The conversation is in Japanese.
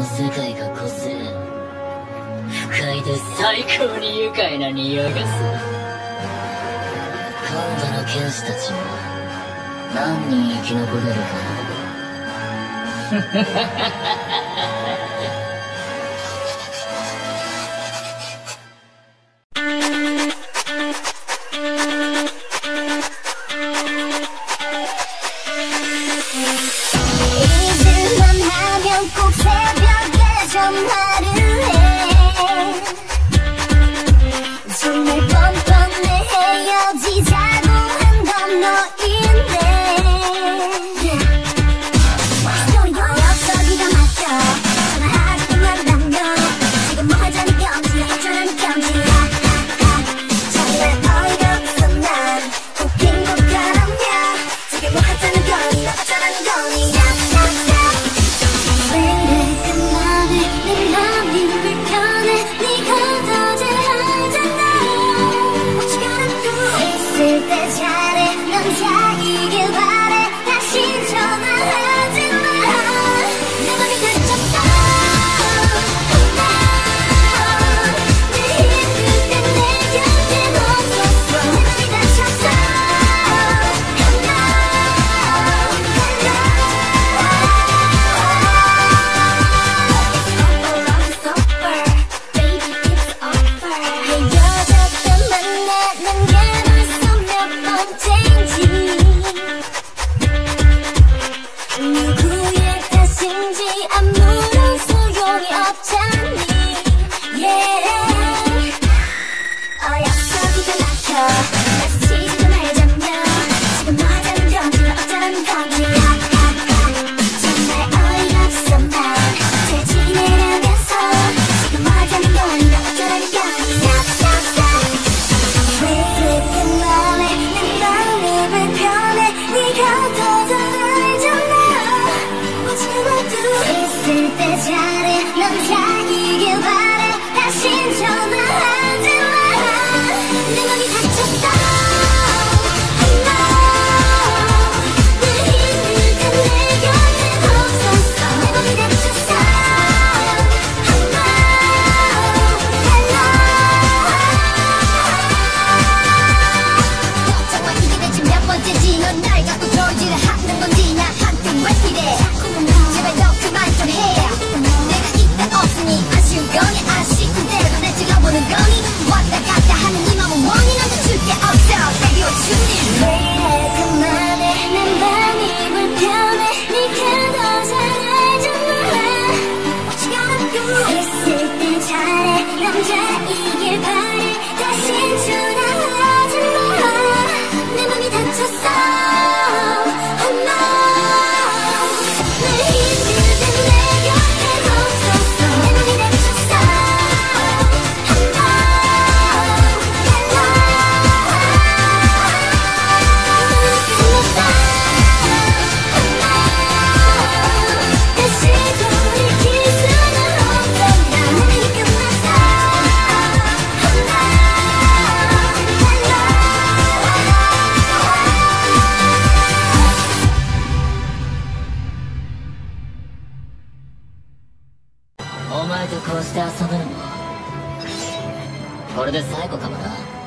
の世界がこする。不快で最高に愉快な匂いがする。今度の剣士たちも何人生き残れるかな。somehow sunshine. 前とこうして遊ぶのも。これで最後かもな。